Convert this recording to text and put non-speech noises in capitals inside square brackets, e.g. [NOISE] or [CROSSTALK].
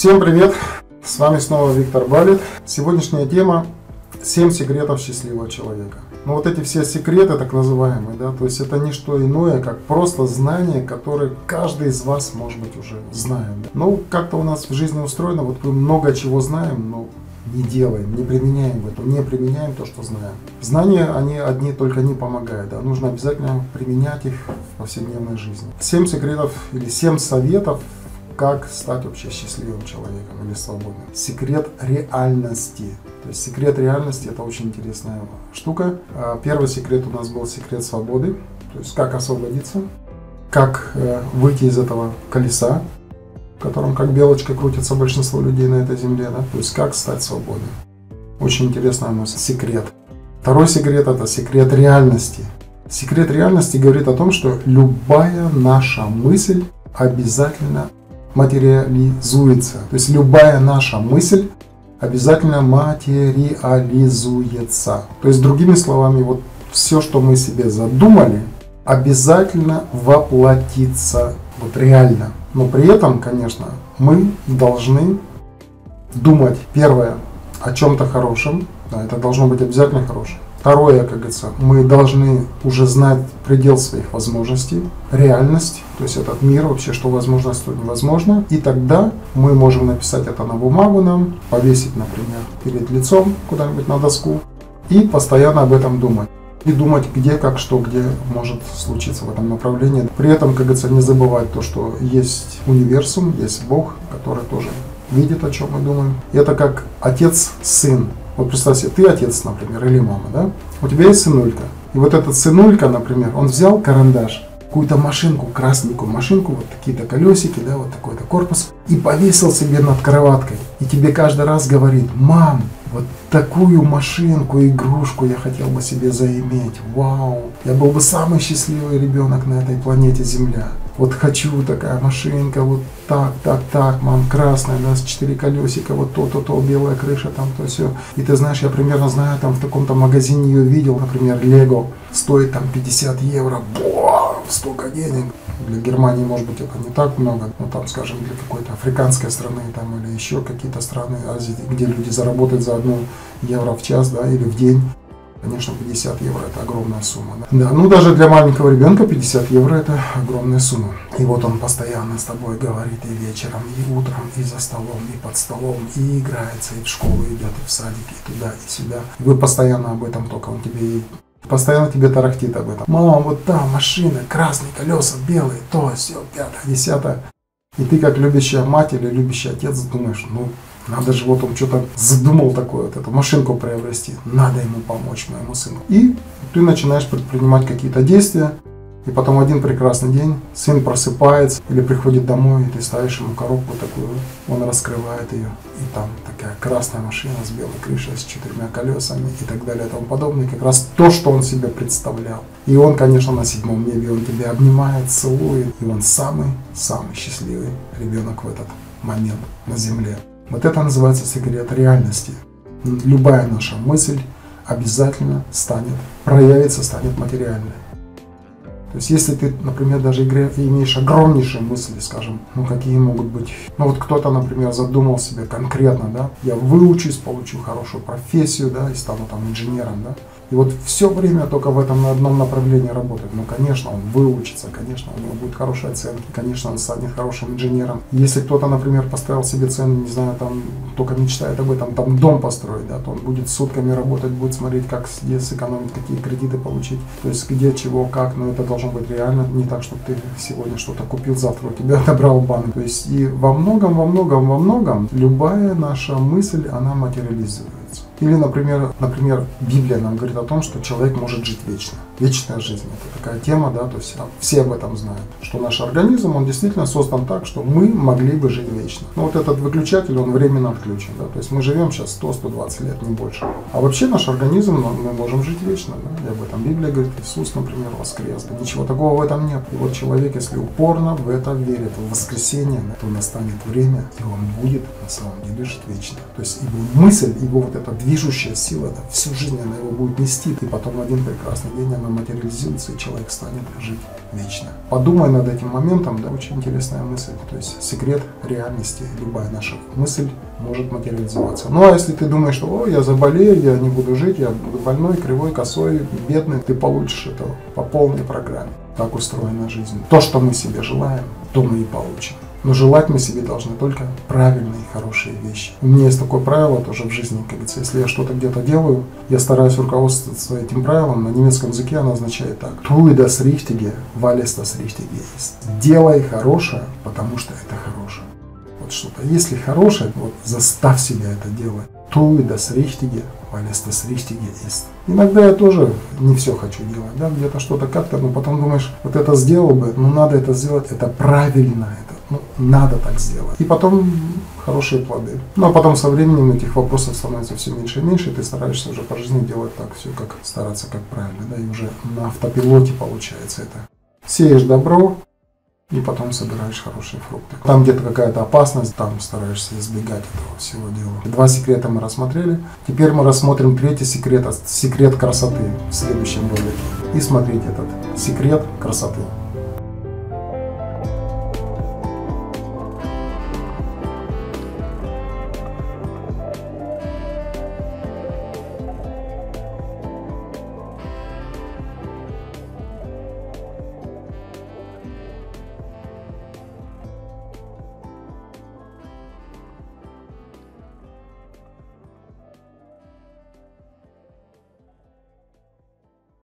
Всем привет! С вами снова Виктор Балит. Сегодняшняя тема 7 секретов счастливого человека. Ну вот эти все секреты, так называемые, да, то есть это не что иное, как просто знания, которые каждый из вас, может быть, уже знает. Да. Ну, как-то у нас в жизни устроено, вот мы много чего знаем, но не делаем, не применяем это, не применяем то, что знаем. Знания, они одни только не помогают, да, нужно обязательно применять их в повседневной жизни. Семь секретов или семь советов, как стать вообще счастливым человеком или свободным. Секрет реальности. То есть секрет реальности это очень интересная штука. А, первый секрет у нас был секрет свободы. То есть как освободиться, как э, выйти из этого колеса, в котором как белочка крутится большинство людей на этой земле. Да? То есть как стать свободным. Очень интересный у нас секрет. Второй секрет это секрет реальности. Секрет реальности говорит о том, что любая наша мысль обязательно материализуется. То есть любая наша мысль обязательно материализуется. То есть другими словами, вот все, что мы себе задумали, обязательно воплотится вот реально. Но при этом, конечно, мы должны думать, первое, о чем-то хорошем, да, это должно быть обязательно хорошее. Второе, как говорится, мы должны уже знать предел своих возможностей, реальность, то есть этот мир вообще, что возможно, что невозможно. И тогда мы можем написать это на бумагу нам, повесить, например, перед лицом куда-нибудь на доску и постоянно об этом думать. И думать, где, как, что, где может случиться в этом направлении. При этом, как говорится, не забывать то, что есть универсум, есть Бог, который тоже видит, о чем мы думаем. Это как отец-сын. Вот представь себе, ты отец, например, или мама, да? У тебя есть сынулька. И вот этот сынулька, например, он взял карандаш, какую-то машинку, красненькую машинку, вот такие-то колесики, да, вот такой-то корпус, и повесил себе над кроваткой. И тебе каждый раз говорит, мам, вот такую машинку, игрушку я хотел бы себе заиметь. Вау! Я был бы самый счастливый ребенок на этой планете Земля. Вот хочу такая машинка, вот так, так, так, мам, красная, у нас четыре колесика, вот то, то, то, белая крыша, там, то, все. И ты знаешь, я примерно знаю, там в таком-то магазине ее видел, например, Лего, стоит там 50 евро, Буа, столько денег. Для Германии, может быть, это не так много, но там, скажем, для какой-то африканской страны там, или еще какие-то страны Азии, где люди заработают за одну евро в час да, или в день, Конечно, 50 евро это огромная сумма. Да? да, ну даже для маленького ребенка 50 евро это огромная сумма. И вот он постоянно с тобой говорит и вечером, и утром, и за столом, и под столом, и играется, и в школу идет, и в садик, и туда, и сюда. И вы постоянно об этом только, он тебе и Постоянно тебе тарахтит об этом. Мама, вот там машина, красные колеса, белые, то, все, пятое, десятое. И ты, как любящая мать или любящий отец, думаешь, ну, надо же, вот он что-то задумал такое, вот эту машинку приобрести. Надо ему помочь, моему сыну. И ты начинаешь предпринимать какие-то действия, и потом один прекрасный день сын просыпается или приходит домой, и ты ставишь ему коробку такую, он раскрывает ее, и там такая красная машина с белой крышей, с четырьмя колесами и так далее и тому подобное. Как раз то, что он себе представлял. И он, конечно, на седьмом небе, он тебя обнимает, целует, и он самый-самый счастливый ребенок в этот момент на земле. Вот это называется секрет реальности. Любая наша мысль обязательно станет, проявится, станет материальной. То есть, если ты, например, даже имеешь огромнейшие мысли, скажем, ну какие могут быть, ну вот кто-то, например, задумал себе конкретно, да, я выучусь, получу хорошую профессию, да, и стану там инженером, да, и вот все время только в этом на одном направлении работает. Ну, конечно, он выучится, конечно, у него будет хорошие оценки, конечно, он станет хорошим инженером. Если кто-то, например, поставил себе цену, не знаю, там, только мечтает об этом, там, дом построить, да, то он будет сутками работать, будет смотреть, как где сэкономить, какие кредиты получить, то есть где, чего, как, но это должно быть реально, не так, чтобы ты сегодня что-то купил, завтра у тебя [LAUGHS] отобрал банк. То есть и во многом, во многом, во многом любая наша мысль, она материализуется. Или, например, например, Библия нам говорит о том, что человек может жить вечно. Вечная жизнь – это такая тема, да, то есть все об этом знают, что наш организм, он действительно создан так, что мы могли бы жить вечно. Но вот этот выключатель, он временно отключен, да, то есть мы живем сейчас 100-120 лет, не больше. А вообще наш организм, мы можем жить вечно, да, и об этом Библия говорит, Иисус, например, воскрес, да, ничего такого в этом нет. И вот человек, если упорно в это верит, в воскресенье, то настанет время, и он будет на самом деле жить вечно. То есть его мысль, его вот эта движущая сила, да, всю жизнь она его будет нести, и потом в один прекрасный день она материализуется, и человек станет жить вечно. Подумай над этим моментом, да, очень интересная мысль. То есть секрет реальности, любая наша мысль может материализоваться. Ну а если ты думаешь, что О, я заболею, я не буду жить, я буду больной, кривой, косой, бедный, ты получишь это по полной программе. Так устроена жизнь. То, что мы себе желаем, то мы и получим. Но желать мы себе должны только правильные, хорошие вещи. У меня есть такое правило тоже в жизни, как говорится, если я что-то где-то делаю, я стараюсь руководствоваться этим правилом. На немецком языке оно означает так. Tue das Richtige, es das Richtige ist. Делай хорошее, потому что это хорошее. Вот что-то. Если хорошее, вот заставь себя это делать. Tue das Richtige, es das Richtige ist. Иногда я тоже не все хочу делать, да, где-то что-то как-то, но потом думаешь, вот это сделал бы, ну надо это сделать, это правильно, это ну, надо так сделать. И потом хорошие плоды. А потом со временем этих вопросов становится все меньше и меньше, и ты стараешься уже по жизни делать так все, как стараться, как правильно, да, и уже на автопилоте получается это. Сеешь добро, и потом собираешь хорошие фрукты. Там где-то какая-то опасность, там стараешься избегать этого всего дела. Два секрета мы рассмотрели. Теперь мы рассмотрим третий секрет, секрет красоты в следующем ролике. И смотрите этот секрет красоты.